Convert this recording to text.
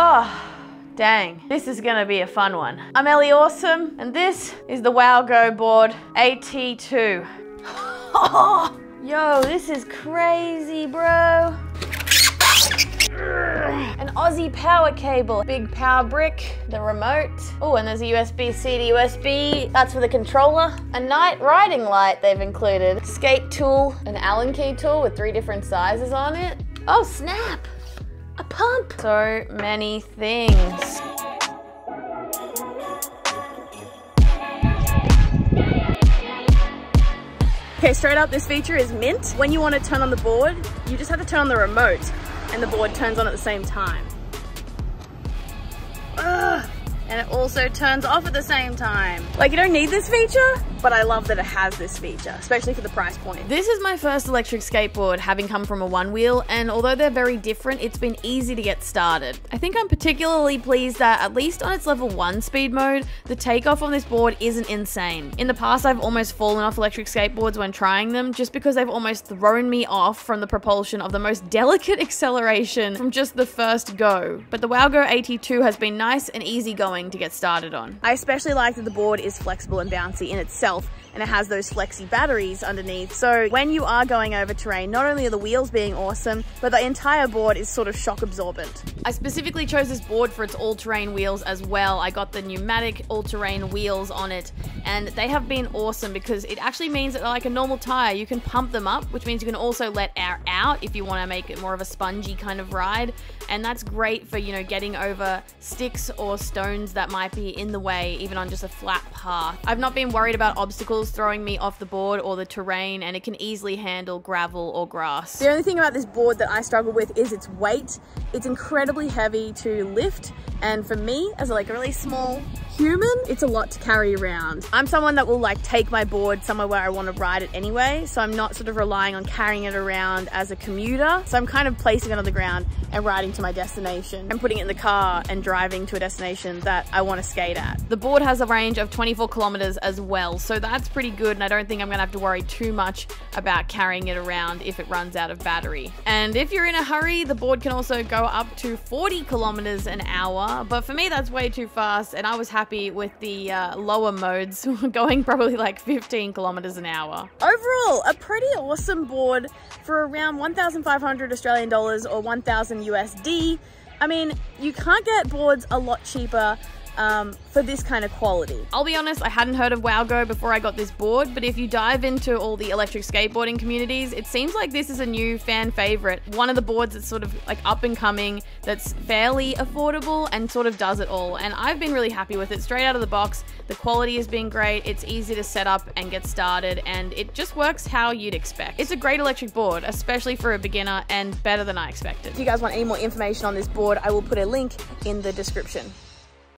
Oh, dang. This is gonna be a fun one. I'm Elly Awesome, and this is the WowGo board AT2. Yo, this is crazy, bro. An Aussie power cable, big power brick, the remote. Oh, and there's a USB-C to USB. That's for the controller. A night riding light they've included. Skate tool, an Allen key tool with three different sizes on it. Oh, snap! A pump! So many things. Okay, straight up, this feature is mint. When you want to turn on the board, you just have to turn on the remote and the board turns on at the same time. Ugh. And it also turns off at the same time. Like you don't need this feature, but I love that it has this feature, especially for the price point. This is my first electric skateboard having come from a Onewheel, and although they're very different, it's been easy to get started. I think I'm particularly pleased that, at least on its level 1 speed mode, the takeoff on this board isn't insane. In the past, I've almost fallen off electric skateboards when trying them, just because they've almost thrown me off from the propulsion of the most delicate acceleration from just the first go. But the WowGo AT2 has been nice and easy going to get started on. I especially like that the board is flexible and bouncy in itself itself and it has those flexi batteries underneath. So when you are going over terrain, not only are the wheels being awesome, but the entire board is sort of shock absorbent. I specifically chose this board for its all-terrain wheels as well. I got the pneumatic all-terrain wheels on it and they have been awesome because it actually means that like a normal tire, you can pump them up, which means you can also let air out if you want to make it more of a spongy kind of ride. And that's great for, you know, getting over sticks or stones that might be in the way, even on just a flat path. I've not been worried about obstacles throwing me off the board or the terrain, and it can easily handle gravel or grass. The only thing about this board that I struggle with is its weight. It's incredibly heavy to lift, and for me, as like a really small human, it's a lot to carry around. I'm someone that will like take my board somewhere where I want to ride it anyway, so I'm not sort of relying on carrying it around as a commuter. So I'm kind of placing it on the ground and riding to my destination and putting it in the car and driving to a destination that I want to skate at. The board has a range of 24 kilometers as well, so that's pretty good and I don't think I'm gonna have to worry too much about carrying it around if it runs out of battery. And if you're in a hurry, the board can also go up to 40 kilometers an hour, but for me that's way too fast and I was happy happy with the uh, lower modes going probably like 15 kilometers an hour. Overall, a pretty awesome board for around 1,500 Australian dollars or 1,000 USD. I mean, you can't get boards a lot cheaper um, for this kind of quality. I'll be honest, I hadn't heard of WowGo before I got this board, but if you dive into all the electric skateboarding communities, it seems like this is a new fan favorite. One of the boards that's sort of like up and coming, that's fairly affordable and sort of does it all. And I've been really happy with it straight out of the box. The quality has been great, it's easy to set up and get started, and it just works how you'd expect. It's a great electric board, especially for a beginner, and better than I expected. If you guys want any more information on this board, I will put a link in the description.